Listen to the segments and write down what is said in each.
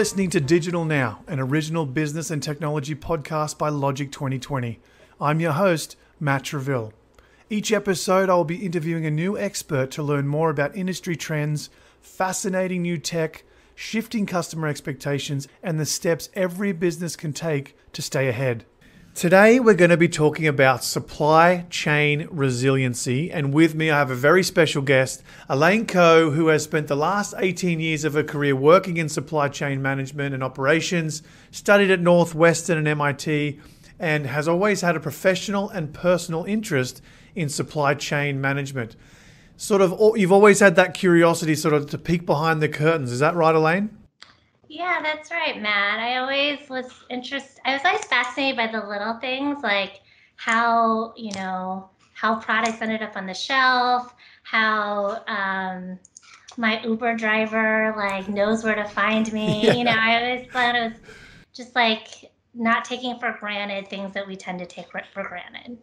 listening to Digital Now, an original business and technology podcast by Logic 2020. I'm your host, Matt Treville. Each episode, I will be interviewing a new expert to learn more about industry trends, fascinating new tech, shifting customer expectations, and the steps every business can take to stay ahead. Today, we're going to be talking about supply chain resiliency. And with me, I have a very special guest, Elaine Cao, who has spent the last 18 years of her career working in supply chain management and operations, studied at Northwestern and MIT, and has always had a professional and personal interest in supply chain management. Sort of, you've always had that curiosity sort of to peek behind the curtains. Is that right, Elaine? Yeah, that's right, Matt. I always was interested, I was always fascinated by the little things like how, you know, how products ended up on the shelf, how um, my Uber driver like knows where to find me. Yeah. You know, I always thought it was just like not taking for granted things that we tend to take for granted.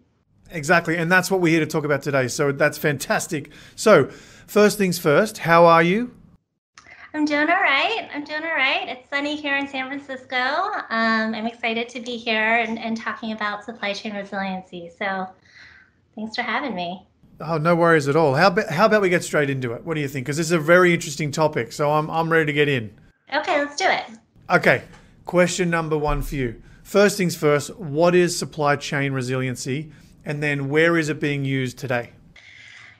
Exactly. And that's what we're here to talk about today. So that's fantastic. So, first things first, how are you? I'm doing all right. I'm doing all right. It's sunny here in San Francisco. Um, I'm excited to be here and, and talking about supply chain resiliency. So thanks for having me. Oh, no worries at all. How, about, how about we get straight into it? What do you think? Because this is a very interesting topic. So I'm, I'm ready to get in. Okay, let's do it. Okay. Question number one for you. First things first, what is supply chain resiliency? And then where is it being used today?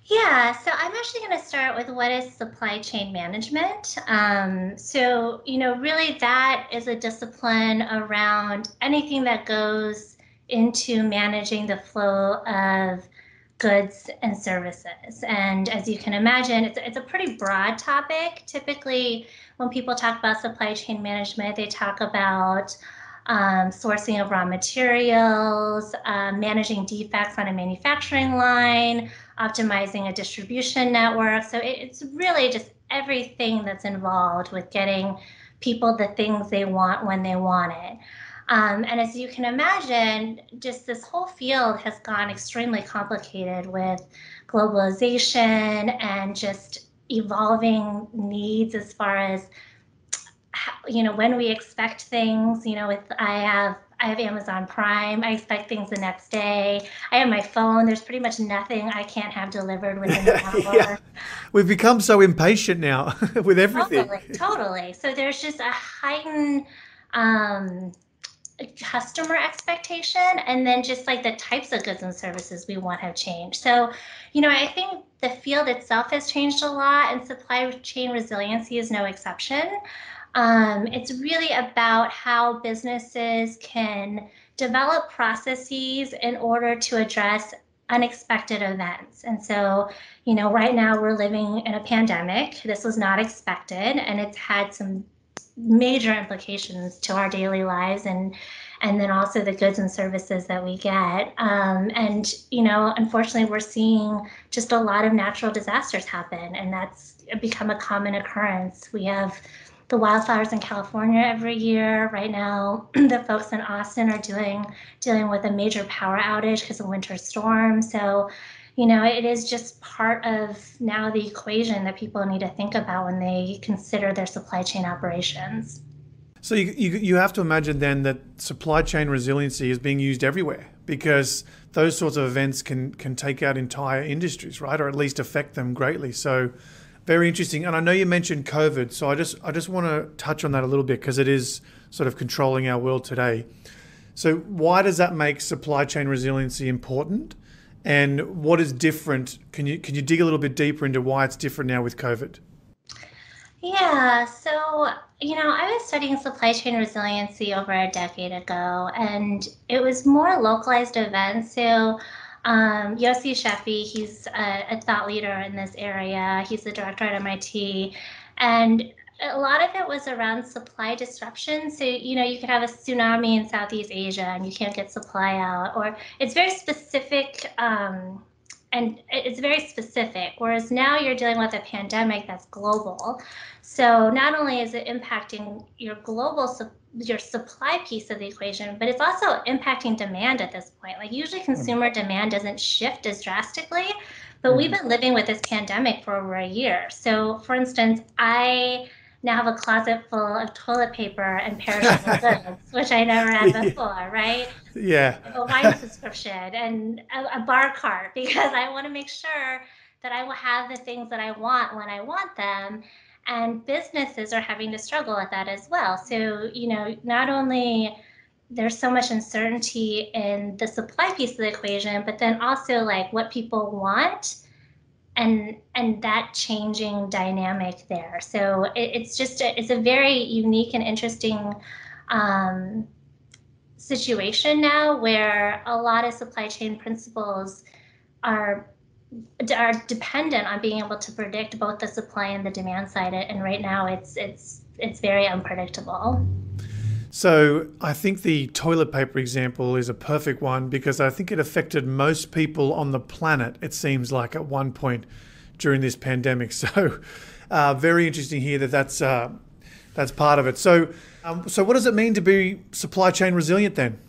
Yeah, so I'm actually going to start with what is supply chain management. Um, so, you know, really that is a discipline around anything that goes into managing the flow of goods and services. And as you can imagine, it's, it's a pretty broad topic. Typically, when people talk about supply chain management, they talk about um, sourcing of raw materials, uh, managing defects on a manufacturing line, optimizing a distribution network. So it, it's really just everything that's involved with getting people the things they want when they want it. Um, and as you can imagine, just this whole field has gone extremely complicated with globalization and just evolving needs as far as you know when we expect things you know with i have i have amazon prime. I expect things the next day. I have my phone. There's pretty much nothing i can't have delivered within an hour. Yeah. we've become so impatient now with everything. Totally, totally. So there's just a heightened um, customer expectation and then just like the types of goods and services we want have changed. So you know i think the field itself has changed a lot and supply chain resiliency is no exception um, it's really about how businesses can develop processes in order to address unexpected events. And so, you know, right now we're living in a pandemic. This was not expected, and it's had some major implications to our daily lives and and then also the goods and services that we get. Um, and you know, unfortunately, we're seeing just a lot of natural disasters happen, and that's become a common occurrence. We have the wildfires in California every year. Right now, the folks in Austin are doing dealing with a major power outage because of winter storm. So, you know, it is just part of now the equation that people need to think about when they consider their supply chain operations. So you, you, you have to imagine then that supply chain resiliency is being used everywhere because those sorts of events can can take out entire industries, right, or at least affect them greatly. So very interesting. And I know you mentioned COVID, so I just I just want to touch on that a little bit because it is sort of controlling our world today. So why does that make supply chain resiliency important? And what is different? Can you can you dig a little bit deeper into why it's different now with COVID? Yeah, so you know, I was studying supply chain resiliency over a decade ago, and it was more localized events. So um, Yossi Sheffi, he's a, a, thought leader in this area. He's the director at MIT. And a lot of it was around supply disruption. So, you know, you could have a tsunami in Southeast Asia and you can't get supply out, or it's very specific. Um, and it's very specific. Whereas now you're dealing with a pandemic that's global. So not only is it impacting your global your supply piece of the equation, but it's also impacting demand at this point. Like usually hmm. consumer demand doesn't shift as drastically, but we've hmm. been living with this pandemic for over a year. So for instance, I now have a closet full of toilet paper and perishable goods, which I never had before, right? Yeah. A wine subscription and a, a bar cart because I want to make sure that I will have the things that I want when I want them. And businesses are having to struggle with that as well. So, you know, not only there's so much uncertainty in the supply piece of the equation, but then also like what people want and and that changing dynamic there. So it, it's just a, it's a very unique and interesting um, situation now where a lot of supply chain principles are are dependent on being able to predict both the supply and the demand side and right now it's it's it's very unpredictable so I think the toilet paper example is a perfect one because I think it affected most people on the planet, it seems like, at one point during this pandemic. So uh, very interesting here that that's, uh, that's part of it. So, um, so what does it mean to be supply chain resilient then?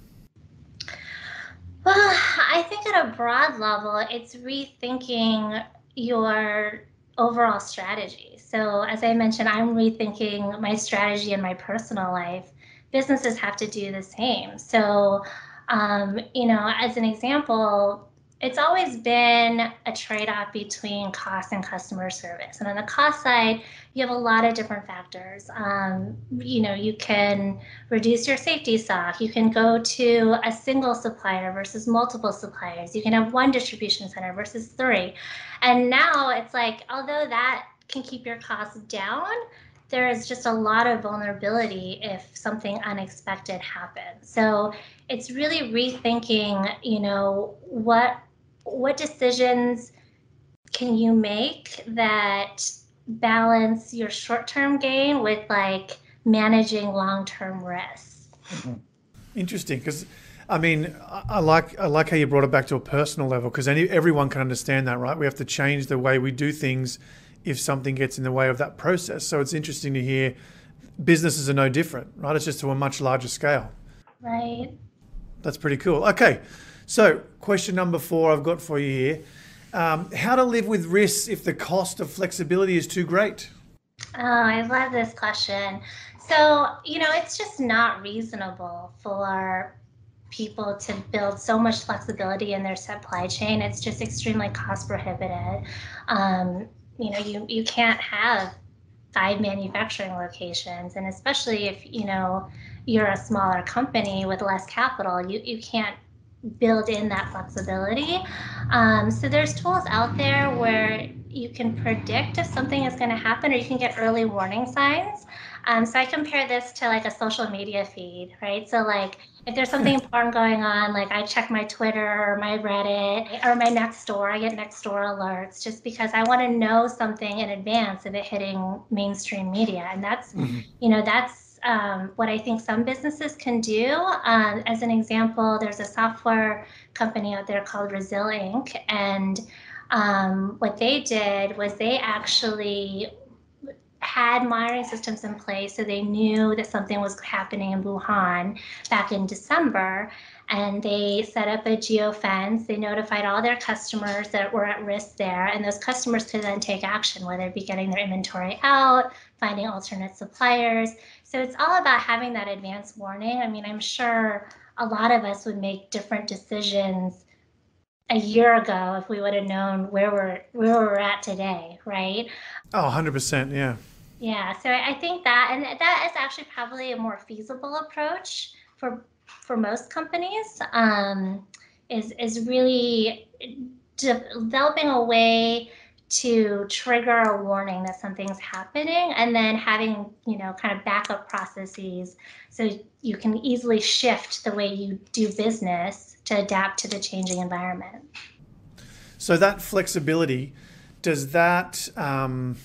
Well, I think at a broad level, it's rethinking your overall strategy. So, as I mentioned, I'm rethinking my strategy in my personal life businesses have to do the same. So, um, you know, as an example, it's always been a trade-off between cost and customer service. And on the cost side, you have a lot of different factors. Um, you know, you can reduce your safety stock. You can go to a single supplier versus multiple suppliers. You can have one distribution center versus three. And now it's like, although that can keep your costs down, there is just a lot of vulnerability if something unexpected happens. So it's really rethinking, you know, what what decisions can you make that balance your short-term gain with like managing long-term risks. Mm-hmm. Interesting, because I mean, I like I like how you brought it back to a personal level because everyone can understand that, right? We have to change the way we do things if something gets in the way of that process. So it's interesting to hear businesses are no different, right? It's just to a much larger scale. Right. That's pretty cool. Okay. So, question number four I've got for you here um, How to live with risks if the cost of flexibility is too great? Oh, I love this question. So, you know, it's just not reasonable for people to build so much flexibility in their supply chain. It's just extremely cost prohibitive. Um, you know you you can't have five manufacturing locations and especially if you know you're a smaller company with less capital you you can't build in that flexibility um, so there's tools out there where you can predict if something is going to happen or you can get early warning signs um, so I compare this to like a social media feed, right? So like if there's something important going on, like I check my Twitter or my Reddit or my Nextdoor, I get Nextdoor alerts just because I want to know something in advance of it hitting mainstream media. And that's, mm-hmm. you know, that's um, what I think some businesses can do. Um, as an example, there's a software company out there called Resilinc. And um, what they did was they actually had monitoring systems in place so they knew that something was happening in Wuhan back in December. And they set up a geofence. They notified all their customers that were at risk there, and those customers could then take action, whether it be getting their inventory out, finding alternate suppliers. So it's all about having that advance warning. I mean, I'm sure a lot of us would make different decisions a year ago if we would have known where we're where we're at today, right? Oh, 100%, yeah. Yeah, so I think that, and that is actually probably a more feasible approach for for most companies. Um, is is really developing a way to trigger a warning that something's happening, and then having you know kind of backup processes so you can easily shift the way you do business to adapt to the changing environment. So that flexibility, does that um,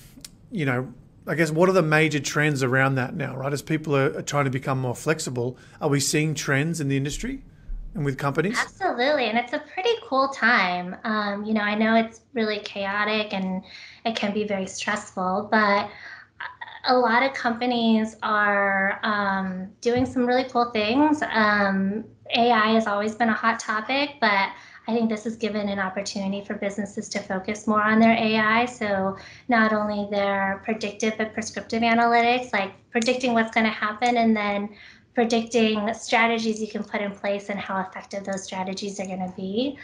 you know I guess what are the major trends around that now, right? As people are, are, trying to become more flexible, are we seeing trends in the industry and with companies? Absolutely, and it's a pretty cool time. Um, you know, I know it's really chaotic and it can be very stressful, but a lot of companies are um, doing some really cool things. Um, AI has always been a hot topic, but I think this has given an opportunity for businesses to focus more on their AI. So not only their predictive but prescriptive analytics, like predicting what's going to happen and then predicting strategies you can put in place and how effective those strategies are going to be.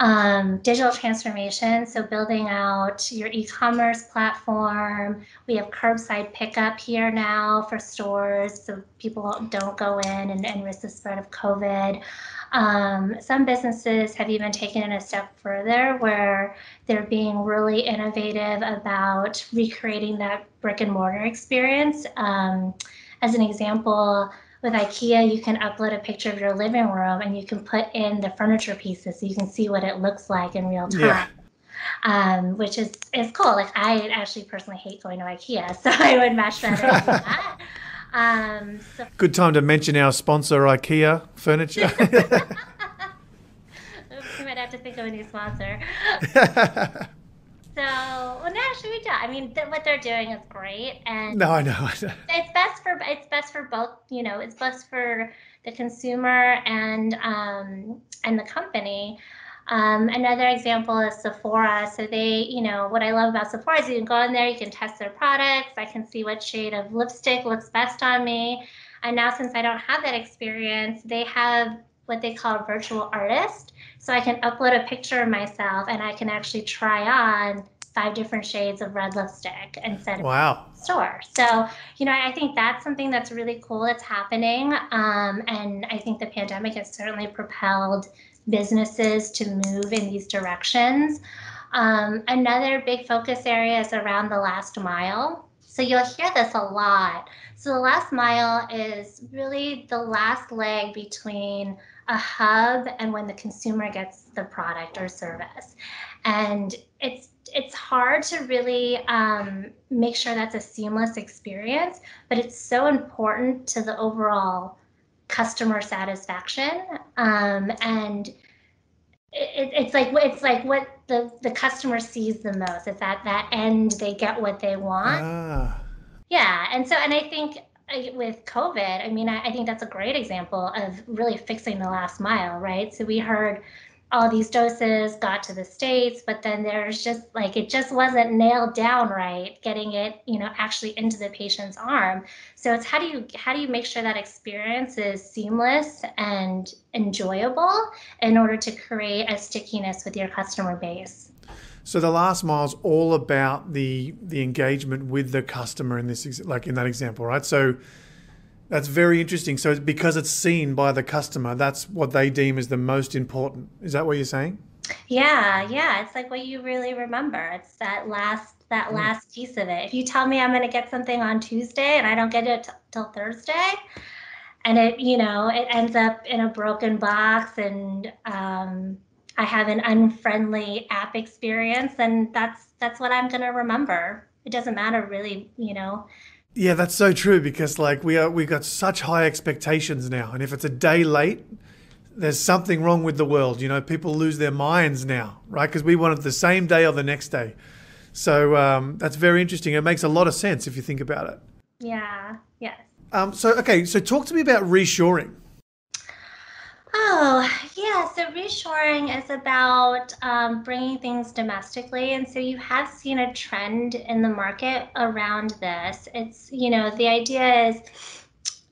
Um, digital transformation, so building out your e commerce platform. We have curbside pickup here now for stores so people don't go in and, and risk the spread of COVID. Um, some businesses have even taken it a step further where they're being really innovative about recreating that brick and mortar experience. Um, as an example, with IKEA, you can upload a picture of your living room and you can put in the furniture pieces so you can see what it looks like in real time. Yeah. Um, which is is cool. Like I actually personally hate going to IKEA, so I would much rather do that. Um, so Good time to mention our sponsor, IKEA Furniture. we might have to think of a new sponsor. So, well, no, should we do? I mean, th- what they're doing is great, and no, I know. it's best for it's best for both. You know, it's best for the consumer and um, and the company. Um, another example is Sephora. So they, you know, what I love about Sephora is you can go in there, you can test their products. I can see what shade of lipstick looks best on me. And now, since I don't have that experience, they have what they call a virtual artist. So I can upload a picture of myself and I can actually try on five different shades of red lipstick instead of wow. store. So, you know, I think that's something that's really cool that's happening. Um, and I think the pandemic has certainly propelled businesses to move in these directions. Um, another big focus area is around the last mile. So you'll hear this a lot. So the last mile is really the last leg between a hub and when the consumer gets the product or service. And it's it's hard to really um, make sure that's a seamless experience, but it's so important to the overall customer satisfaction. Um, and it, it's like it's like what the the customer sees the most. It's at that end they get what they want. Ah. Yeah, and so and I think with COVID, I mean, I, I think that's a great example of really fixing the last mile, right? So we heard all these doses got to the states but then there's just like it just wasn't nailed down right getting it you know actually into the patient's arm so it's how do you how do you make sure that experience is seamless and enjoyable in order to create a stickiness with your customer base so the last mile is all about the the engagement with the customer in this like in that example right so that's very interesting. So, because it's seen by the customer, that's what they deem as the most important. Is that what you're saying? Yeah, yeah. It's like what you really remember. It's that last that mm. last piece of it. If you tell me I'm going to get something on Tuesday and I don't get it t- till Thursday, and it you know it ends up in a broken box and um, I have an unfriendly app experience, and that's that's what I'm going to remember. It doesn't matter really, you know, yeah, that's so true because like we are we've got such high expectations now, and if it's a day late, there's something wrong with the world. You know, people lose their minds now, right? Because we want it the same day or the next day. So um, that's very interesting. It makes a lot of sense if you think about it. Yeah. Yes. Um, so okay, so talk to me about reshoring. Oh, yeah. So reshoring is about um, bringing things domestically. And so you have seen a trend in the market around this. It's, you know, the idea is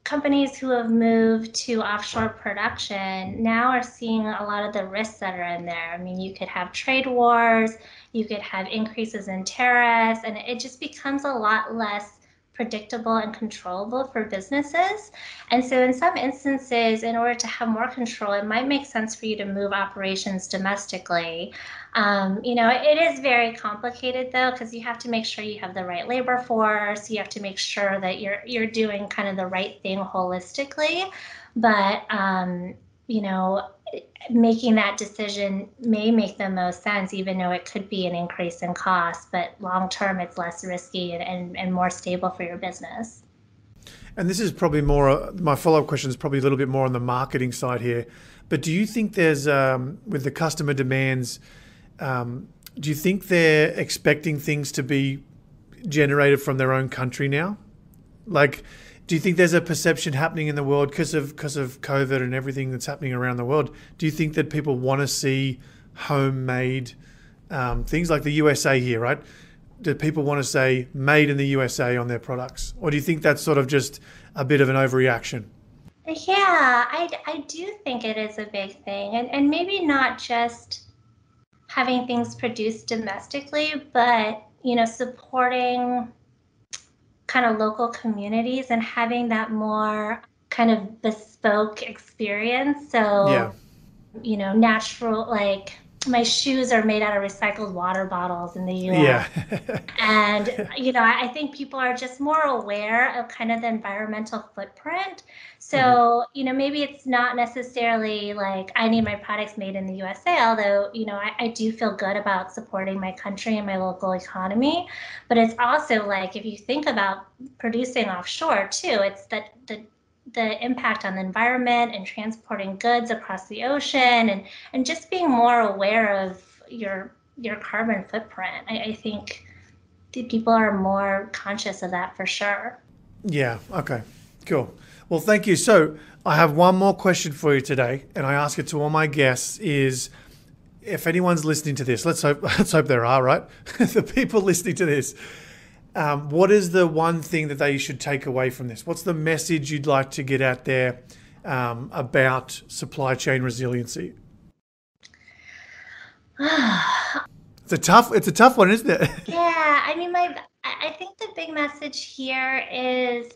companies who have moved to offshore production now are seeing a lot of the risks that are in there. I mean, you could have trade wars, you could have increases in tariffs, and it just becomes a lot less predictable and controllable for businesses. And so, in some instances, in order to have more control, it might make sense for you to move operations domestically. Um, you know, it is very complicated though, because you have to make sure you have the right labor force. You have to make sure that you're you're doing kind of the right thing holistically. But um, you know, making that decision may make the most sense, even though it could be an increase in cost, but long term it's less risky and, and, and more stable for your business. And this is probably more, uh, my follow up question is probably a little bit more on the marketing side here. But do you think there's, um, with the customer demands, um, do you think they're expecting things to be generated from their own country now? Like, do you think there's a perception happening in the world because of because of COVID and everything that's happening around the world? Do you think that people want to see homemade um, things like the USA here, right? Do people want to say "made in the USA" on their products, or do you think that's sort of just a bit of an overreaction? Yeah, I, I do think it is a big thing, and and maybe not just having things produced domestically, but you know, supporting kind of local communities and having that more kind of bespoke experience. So, yeah. you know, natural, like my shoes are made out of recycled water bottles in the US. Yeah. and, you know, I think people are just more aware of kind of the environmental footprint. So, mm-hmm. you know, maybe it's not necessarily like I need my products made in the USA, although, you know, I, I do feel good about supporting my country and my local economy. But it's also like if you think about producing offshore too, it's that the the impact on the environment and transporting goods across the ocean and, and just being more aware of your your carbon footprint. I, I think people are more conscious of that for sure. Yeah, okay. Cool. Well, thank you. So, I have one more question for you today, and I ask it to all my guests is if anyone's listening to this, let's hope let's hope there are, right? the people listening to this um, what is the one thing that they should take away from this? What's the message you'd like to get out there um, about supply chain resiliency? it's a tough. It's a tough one, isn't it? yeah, I mean, my I think the big message here is,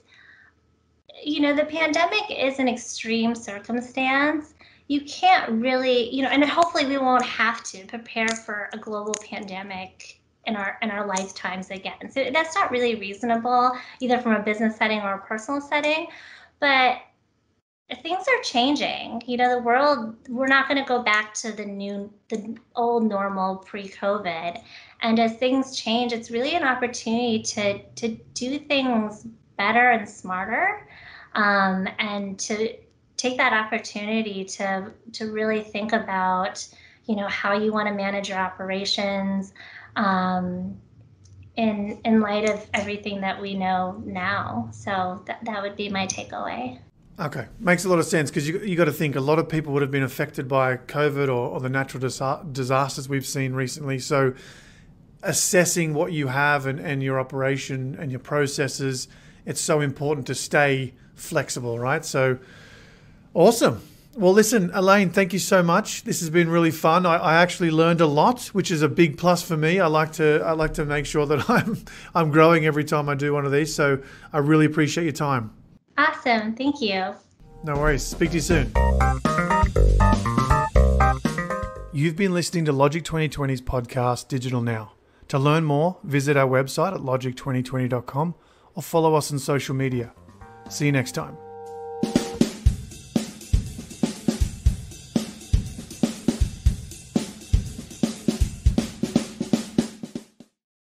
you know, the pandemic is an extreme circumstance. You can't really, you know, and hopefully we won't have to prepare for a global pandemic in our in our lifetimes again. So that's not really reasonable either from a business setting or a personal setting. But things are changing. You know, the world we're not going to go back to the new the old normal pre-COVID. And as things change, it's really an opportunity to to do things better and smarter, um, and to take that opportunity to to really think about you know how you want to manage your operations um, in in light of everything that we know now. So that that would be my takeaway. Okay, makes a lot of sense because you you got to think a lot of people would have been affected by COVID or, or the natural disa- disasters we've seen recently. So assessing what you have and, and your operation and your processes, it's so important to stay flexible, right? So awesome. Well, listen, Elaine, thank you so much. This has been really fun. I, I, actually learned a lot, which is a big plus for me. I like to I like to make sure that I'm I'm growing every time I do one of these. So I really appreciate your time. Awesome. Thank you. No worries. Speak to you soon. You've been listening to Logic 2020's podcast, Digital Now. To learn more, visit our website at logic2020.com or follow us on social media. See you next time.